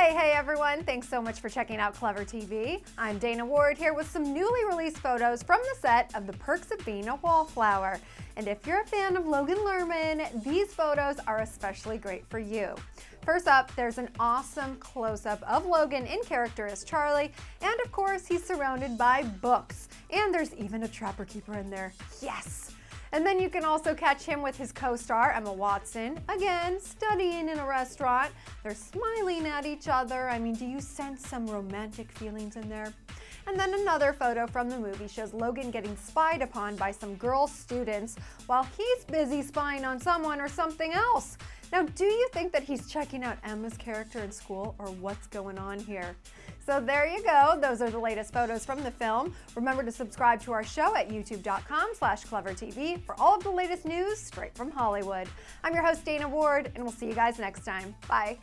Hey, hey everyone, thanks so much for checking out Clevver TV. I'm Dana Ward here with some newly released photos from the set of The Perks of Being a Wallflower. And if you're a fan of Logan Lerman, these photos are especially great for you. First up, there's an awesome close-up of Logan in character as Charlie, and of course, he's surrounded by books. And there's even a trapper keeper in there. Yes! And then you can also catch him with his co-star Emma Watson, again, studying in a restaurant. They're smiling at each other. I mean, do you sense some romantic feelings in there? And then another photo from the movie shows Logan getting spied upon by some girl students while he's busy spying on someone or something else. Now, do you think that he's checking out Emma's character in school or what's going on here? So there you go. Those are the latest photos from the film. Remember to subscribe to our show at youtube.com slash clevvertv for all of the latest news straight from Hollywood. I'm your host, Dana Ward, and we'll see you guys next time. Bye.